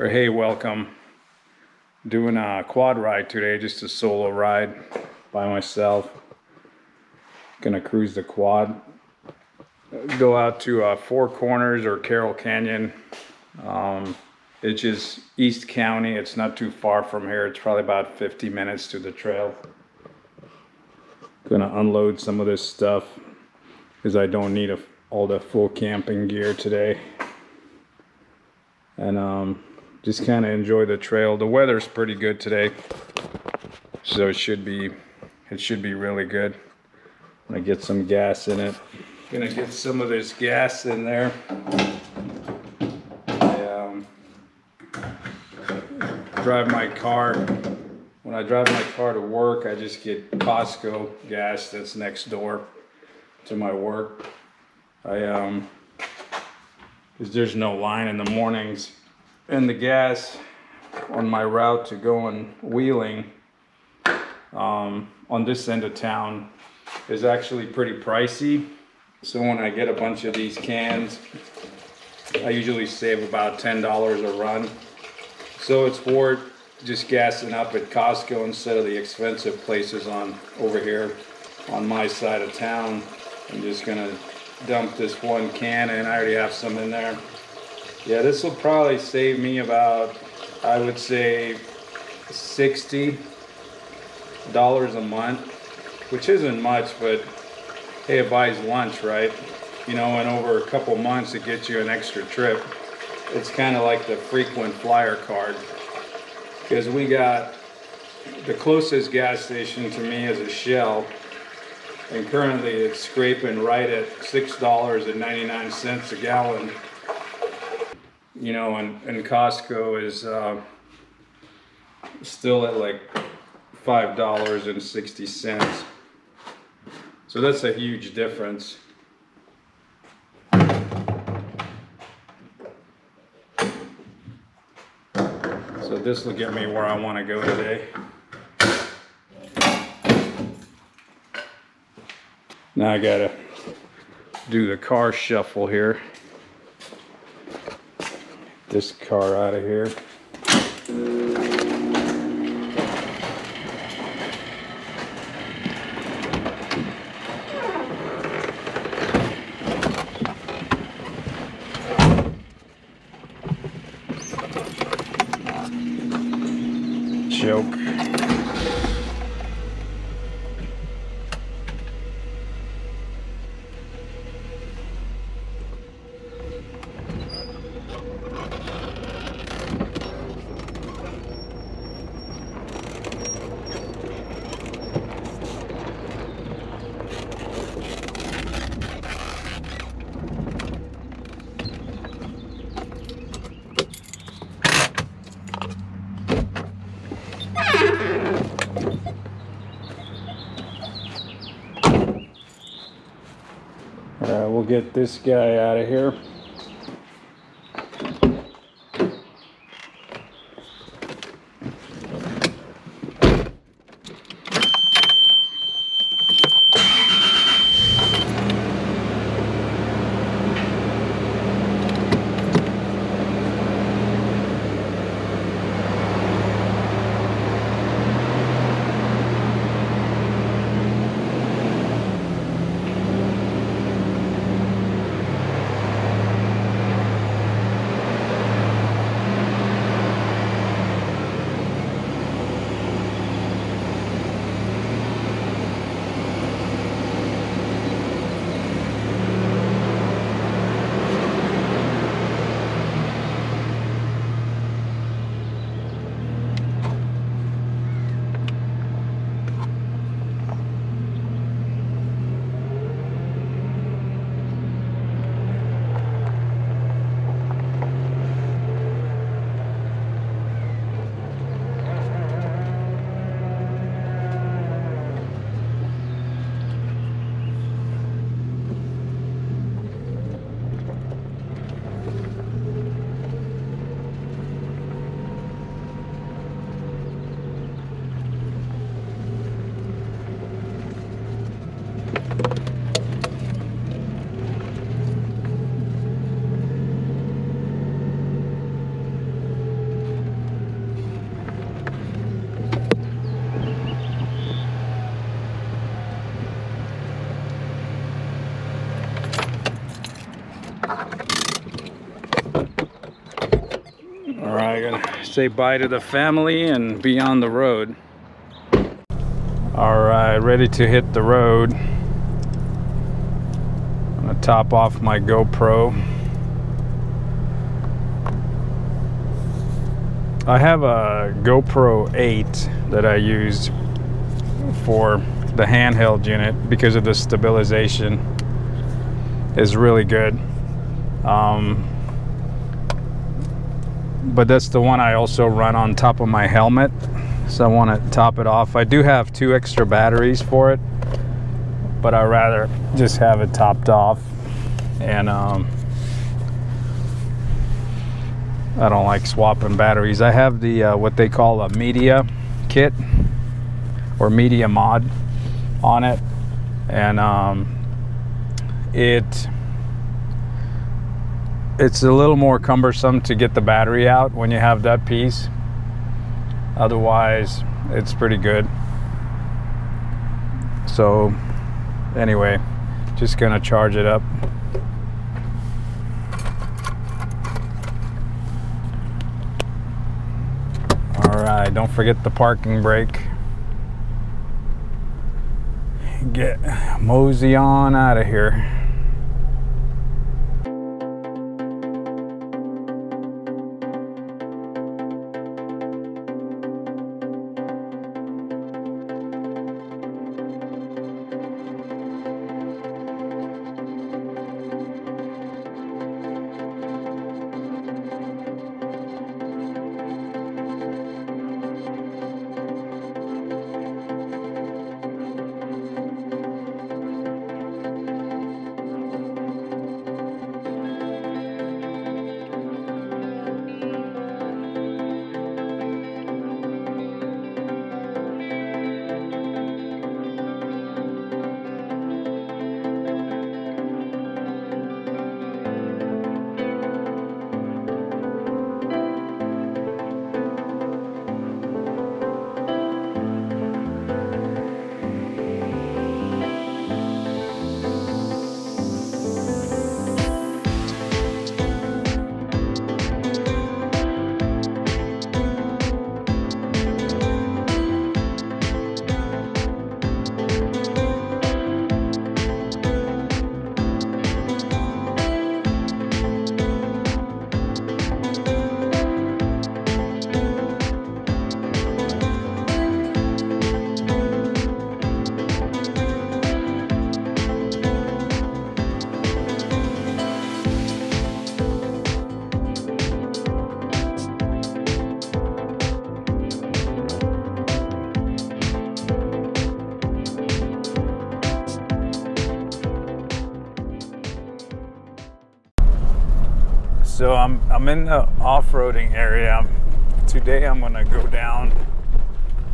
or hey, welcome. Doing a quad ride today, just a solo ride by myself. Gonna cruise the quad. Go out to uh, Four Corners or Corral Canyon. Um, it's just East County. It's not too far from here. It's probably about 50 minutes to the trail. Gonna unload some of this stuff because I don't need a, all the full camping gear today. And um, just kind of enjoy the trail. The weather's pretty good today, so it should be it should be really good. I'm gonna get some gas in it. Gonna get some of this gas in there. I um, drive my car. When I drive my car to work, I just get Costco gas that's next door to my work. I um, cause there's no line in the mornings and the gas on my route to going Wheeling um, on this end of town is actually pretty pricey. So when I get a bunch of these cans, I usually save about $10 a run. So it's worth just gassing up at Costco instead of the expensive places on over here on my side of town. I'm just gonna dump this one can in. I already have some in there. Yeah, this will probably save me about, I would say, sixty dollars a month, which isn't much, but hey, it buys lunch, right? You know, and over a couple months, it gets you an extra trip. It's kind of like the frequent flyer card, because we got the closest gas station to me is a Shell, and currently it's scraping right at six dollars and ninety nine cents a gallon you know, and, and Costco is uh, still at like five dollars and sixty cents. So that's a huge difference. So this will get me where I want to go today. Now I gotta do the car shuffle here this car out of here. Uh, we'll get this guy out of here. Say bye to the family and be on the road. All right, ready to hit the road. I'm gonna top off my GoPro. I have a GoPro 8 that I use for the handheld unit because of the stabilization is really good. Um, but that's the one I also run on top of my helmet. So I want to top it off. I do have two extra batteries for it, but I rather just have it topped off. And um, I don't like swapping batteries. I have the uh, what they call a media kit or media mod on it, and um, it it's a little more cumbersome to get the battery out when you have that piece. Otherwise, it's pretty good. So, anyway, just gonna charge it up. All right, don't forget the parking brake. Get mosey on out of here. In the off-roading area. Today I'm gonna go down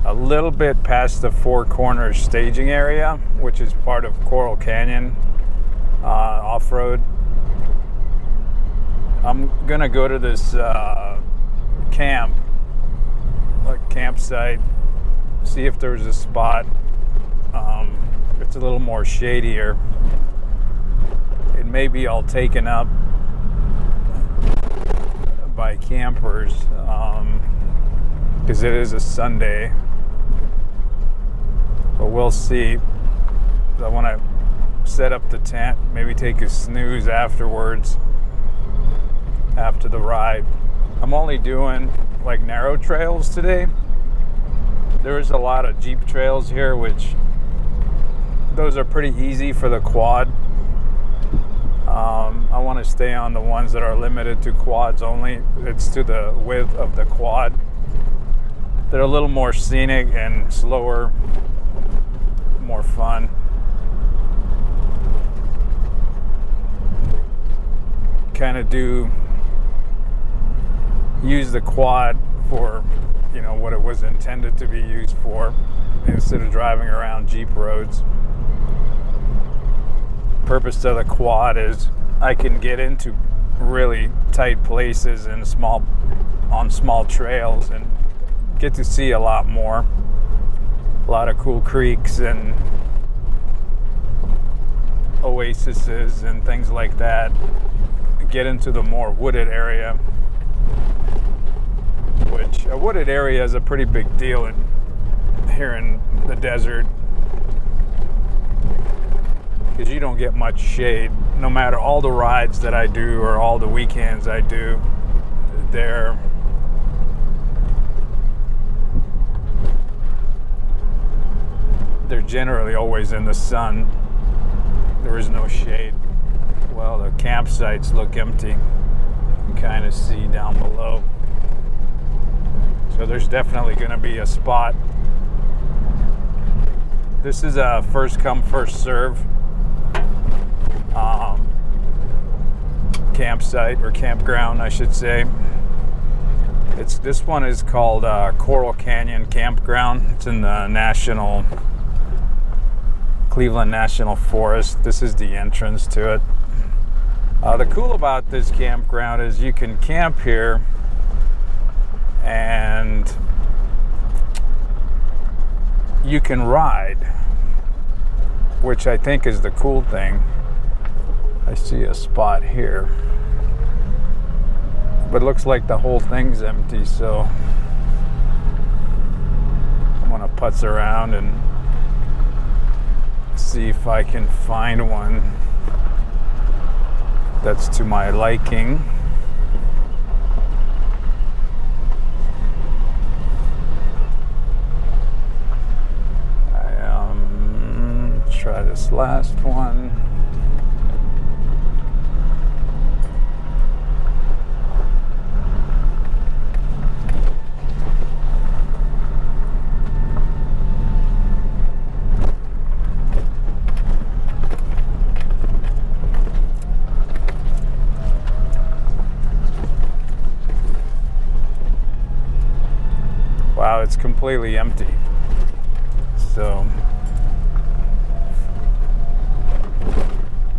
a little bit past the Four Corners staging area, which is part of Corral Canyon uh, off-road. I'm gonna go to this uh, camp, like campsite, see if there's a spot. Um, it's a little more shadier. It may be all taken up campers because um, it is a Sunday. But we'll see. I want to set up the tent, maybe take a snooze afterwards, after the ride. I'm only doing like narrow trails today. There's a lot of Jeep trails here, which those are pretty easy for the quad um, I want to stay on the ones that are limited to quads only. It's to the width of the quad. They're a little more scenic and slower, more fun. Kind of do use the quad for, you know, what it was intended to be used for instead of driving around Jeep roads purpose of the quad is I can get into really tight places and small on small trails and get to see a lot more. A lot of cool creeks and oases and things like that. Get into the more wooded area. Which a wooded area is a pretty big deal in, here in the desert because you don't get much shade. No matter all the rides that I do or all the weekends I do, they're they're generally always in the sun. There is no shade. Well, the campsites look empty. You can kind of see down below. So there's definitely going to be a spot. This is a first come, first serve um, campsite or campground, I should say. It's this one is called uh, Corral Canyon Campground. It's in the national Cleveland National Forest. This is the entrance to it. Uh, the cool about this campground is you can camp here and you can ride, which I think is the cool thing. I see a spot here, but looks like the whole thing's empty, so I'm gonna putz around and see if I can find one that's to my liking. I um try this last one. Wow, it's completely empty. So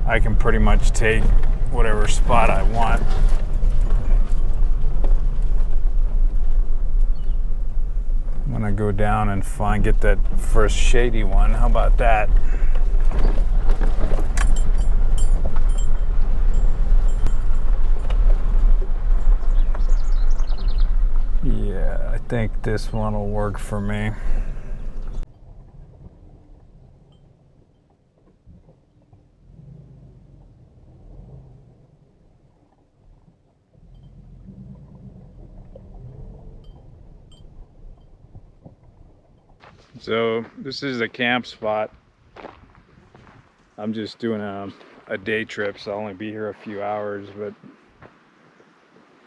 I can pretty much take whatever spot I want. I'm gonna go down and find get that first shady one. How about that? Yeah, I think this one will work for me. So this is a camp spot. I'm just doing a, a day trip, so I'll only be here a few hours, but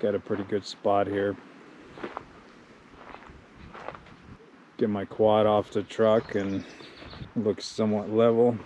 got a pretty good spot here. Get my quad off the truck and looks somewhat level.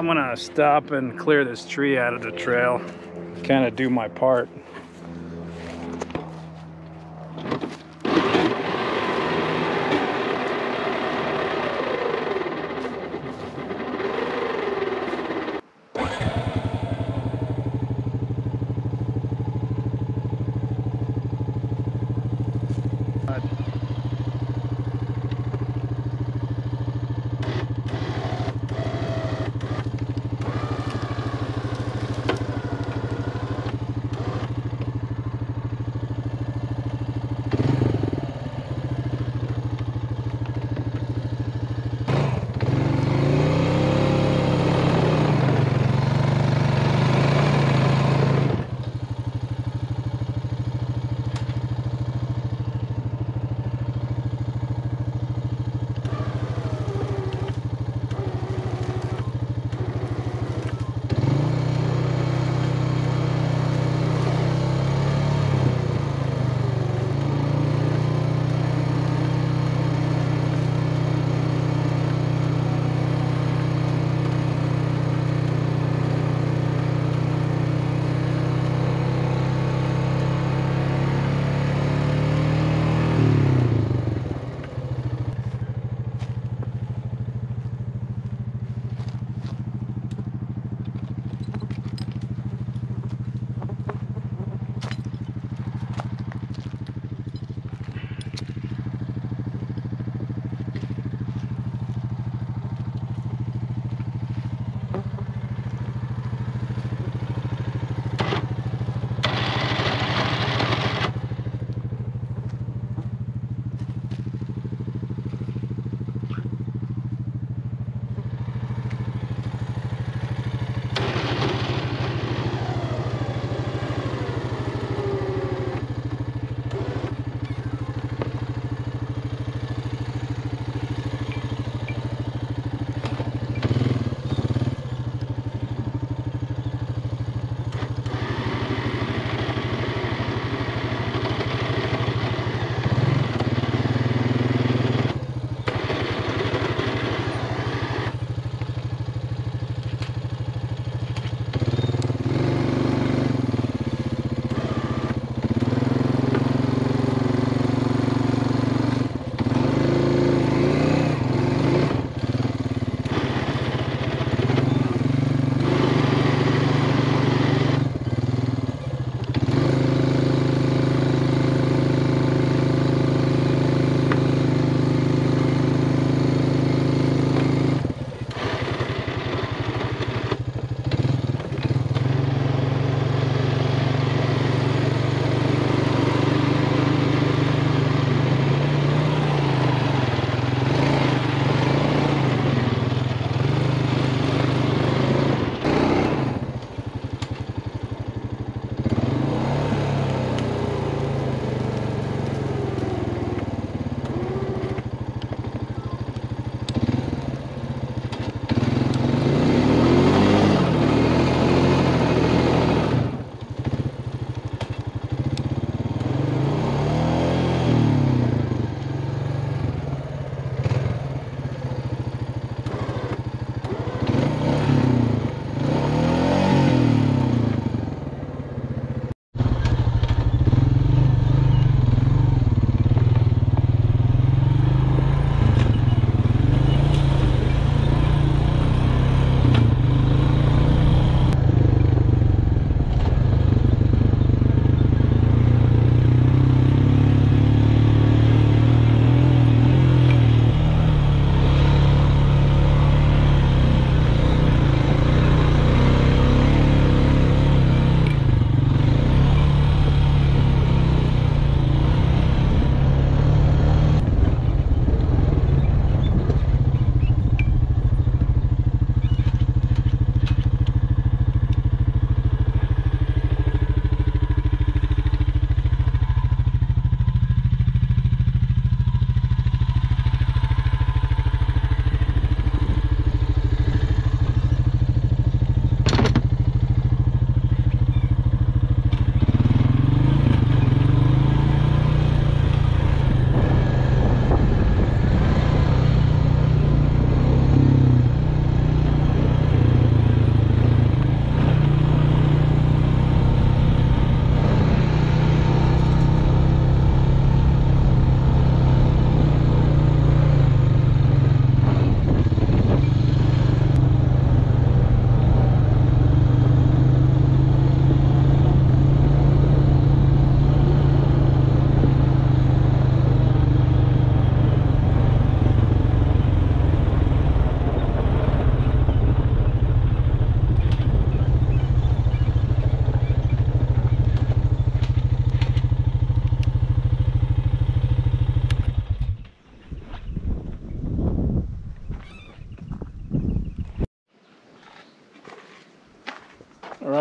I'm gonna stop and clear this tree out of the trail. Kind of do my part.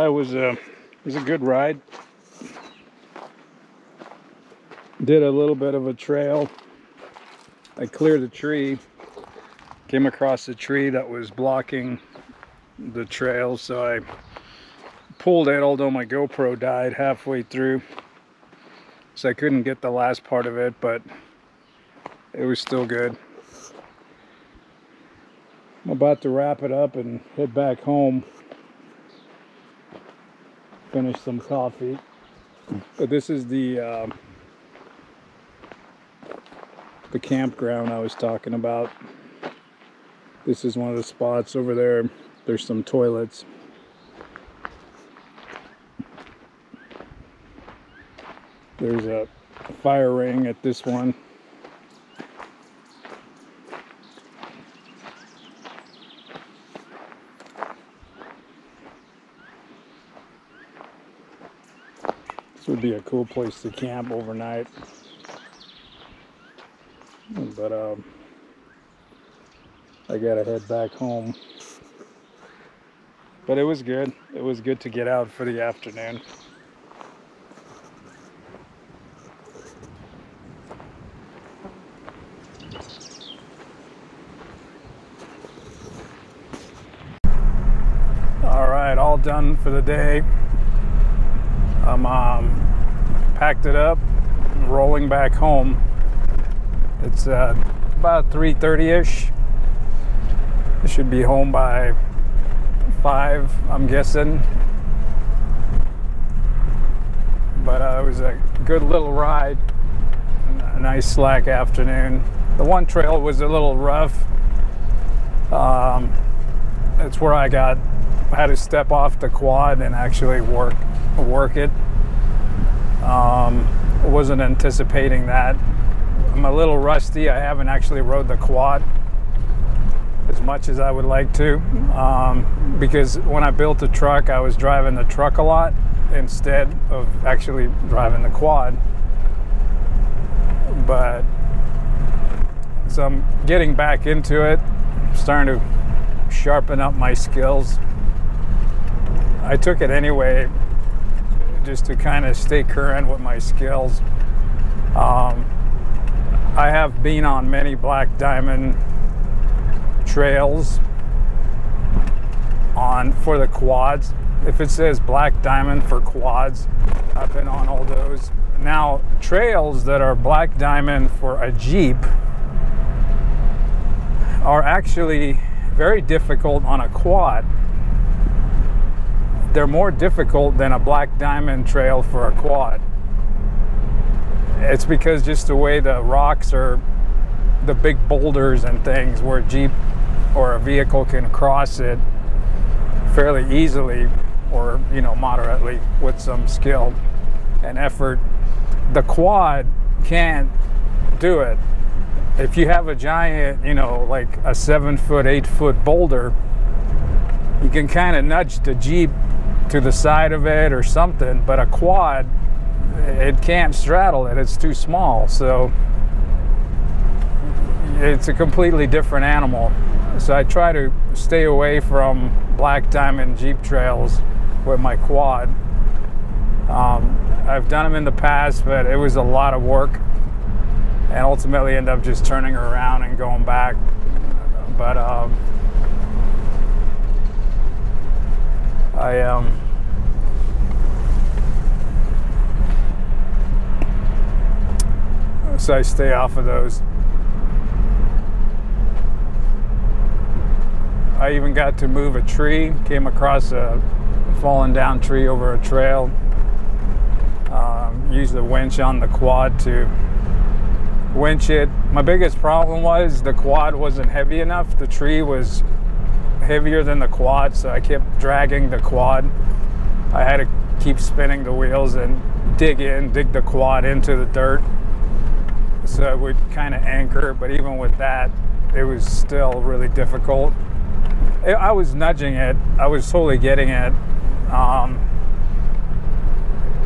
It was a it was a good ride. Did a little bit of a trail. I cleared a tree. Came across a tree that was blocking the trail, so I pulled it although my GoPro died halfway through. So I couldn't get the last part of it, but it was still good. I'm about to wrap it up and head back home. Finish some coffee. But this is the uh, the campground I was talking about. This is one of the spots over there. There's some toilets. There's a fire ring at this one. Would be a cool place to camp overnight. But um, I gotta head back home. But it was good. It was good to get out for the afternoon. All right, all done for the day. I'm um, packed it up, rolling back home. It's uh, about 3:30ish. I should be home by five, I'm guessing. But uh, it was a good little ride. A nice slack afternoon. The one trail was a little rough. Um, it's where I got I had to step off the quad and actually work work it. Um, wasn't anticipating that. I'm a little rusty. I haven't actually rode the quad as much as I would like to um, because when I built the truck, I was driving the truck a lot instead of actually driving the quad. But so I'm getting back into it, starting to sharpen up my skills. I took it anyway just to kind of stay current with my skills. Um, I have been on many black diamond trails on for the quads. If it says black diamond for quads, I've been on all those. Now, trails that are black diamond for a Jeep are actually very difficult on a quad. They're more difficult than a black diamond trail for a quad. It's because just the way the rocks are, the big boulders and things where a Jeep or a vehicle can cross it fairly easily or, you know, moderately with some skill and effort. The quad can't do it. If you have a giant, you know, like a seven foot, eight foot boulder, you can kind of nudge the Jeep to the side of it or something, but a quad, it can't straddle it, it's too small. So it's a completely different animal. So I try to stay away from black diamond Jeep trails with my quad. Um, I've done them in the past, but it was a lot of work and ultimately end up just turning around and going back. But um, I um, so I stay off of those. I even got to move a tree. Came across a fallen down tree over a trail. Um, used the winch on the quad to winch it. My biggest problem was the quad wasn't heavy enough. The tree was heavier than the quad, so I kept dragging the quad. I had to keep spinning the wheels and dig in, dig the quad into the dirt so it would kind of anchor. But even with that, it was still really difficult. I was nudging it, I was totally getting it. Um,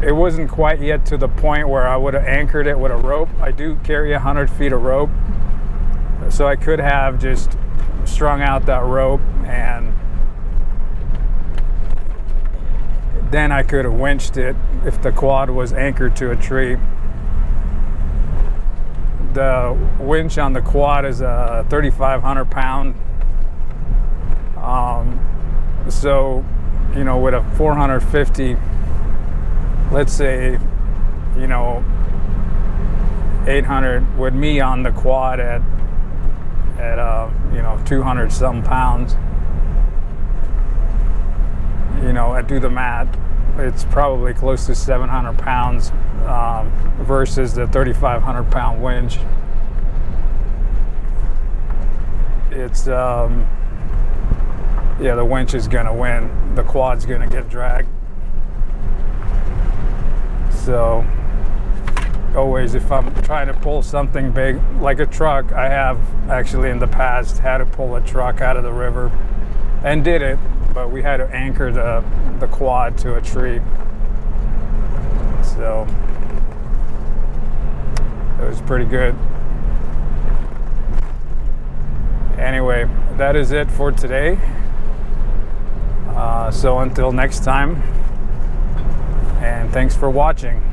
it wasn't quite yet to the point where I would have anchored it with a rope. I do carry 100 feet of rope, so I could have just strung out that rope and then I could have winched it if the quad was anchored to a tree. The winch on the quad is a 3,500 pound. Um, so, you know, with a 450, let's say, you know, 800 with me on the quad at at uh, you know 200 some pounds. You know i do the math it's probably close to 700 pounds um, versus the 3500 pound winch. It's um, yeah the winch is gonna win the quad's gonna get dragged. So always if I'm trying to pull something big like a truck, I have actually in the past had to pull a truck out of the river and did it, but we had to anchor the, the quad to a tree. So it was pretty good. Anyway, that is it for today. Uh, so until next time, and thanks for watching.